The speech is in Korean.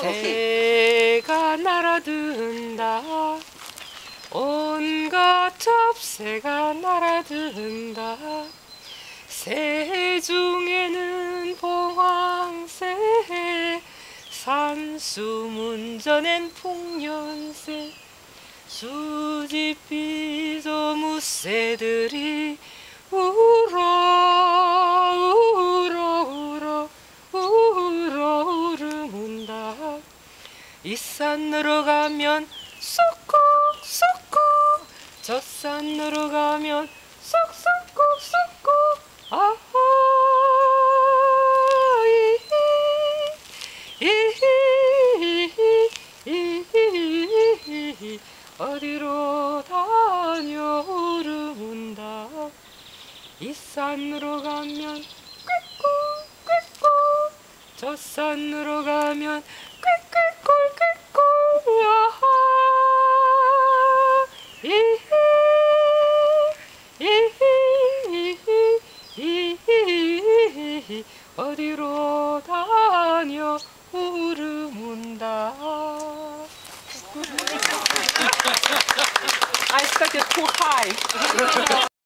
새가 날아든다. 온갖 잡새가 날아든다. 새 중에는 봉황새 산수문전엔 풍년새 수집비도 무새들이 이 산으로 가면 쏙콕 저 산으로 가면 쏙쏙콕 쏙콕 아하. 이히히히히히히히 어디로 다녀 오르문다. 이 산으로 가면 꾀꼬 저 산으로 가면 꾀꾀 이히히히히히히 어디로 다녀 울음운다 I expected too high.